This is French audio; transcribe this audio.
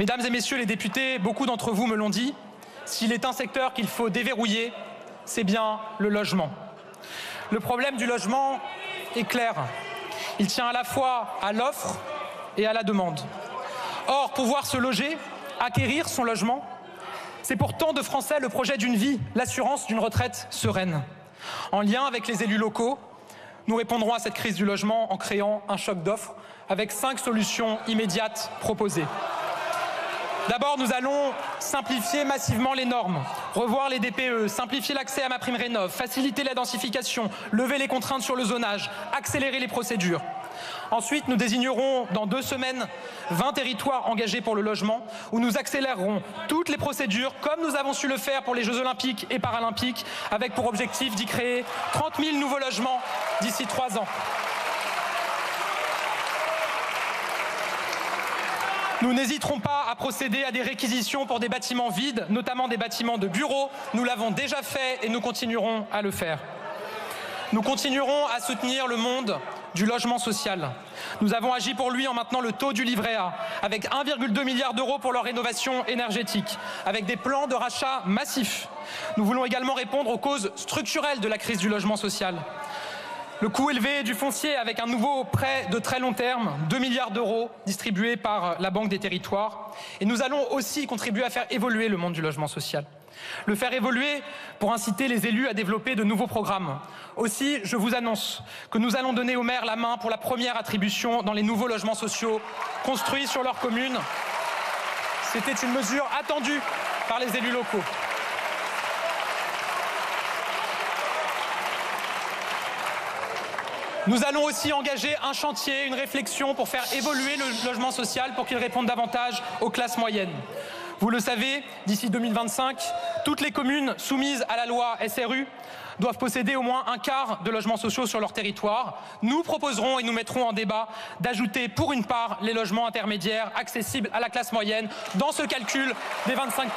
Mesdames et messieurs les députés, beaucoup d'entre vous me l'ont dit, s'il est un secteur qu'il faut déverrouiller, c'est bien le logement. Le problème du logement est clair. Il tient à la fois à l'offre et à la demande. Or, pouvoir se loger, acquérir son logement, c'est pour tant de Français le projet d'une vie, l'assurance d'une retraite sereine. En lien avec les élus locaux, nous répondrons à cette crise du logement en créant un choc d'offres avec cinq solutions immédiates proposées. D'abord, nous allons simplifier massivement les normes, revoir les DPE, simplifier l'accès à ma prime rénov, faciliter la densification, lever les contraintes sur le zonage, accélérer les procédures. Ensuite, nous désignerons dans deux semaines 20 territoires engagés pour le logement, où nous accélérerons toutes les procédures, comme nous avons su le faire pour les Jeux olympiques et paralympiques, avec pour objectif d'y créer 30 000 nouveaux logements d'ici trois ans. Nous n'hésiterons pas procéder à des réquisitions pour des bâtiments vides, notamment des bâtiments de bureaux. Nous l'avons déjà fait et nous continuerons à le faire. Nous continuerons à soutenir le monde du logement social. Nous avons agi pour lui en maintenant le taux du livret A, avec 1,2 milliard d'euros pour leur rénovation énergétique, avec des plans de rachat massifs. Nous voulons également répondre aux causes structurelles de la crise du logement social. Le coût élevé du foncier avec un nouveau prêt de très long terme, 2 milliards d'euros distribués par la Banque des territoires. Et nous allons aussi contribuer à faire évoluer le monde du logement social. Le faire évoluer pour inciter les élus à développer de nouveaux programmes. Aussi, je vous annonce que nous allons donner aux maires la main pour la première attribution dans les nouveaux logements sociaux construits sur leur commune. C'était une mesure attendue par les élus locaux. Nous allons aussi engager un chantier, une réflexion pour faire évoluer le logement social pour qu'il réponde davantage aux classes moyennes. Vous le savez, d'ici 2025, toutes les communes soumises à la loi SRU doivent posséder au moins un quart de logements sociaux sur leur territoire. Nous proposerons et nous mettrons en débat d'ajouter pour une part les logements intermédiaires accessibles à la classe moyenne dans ce calcul des 25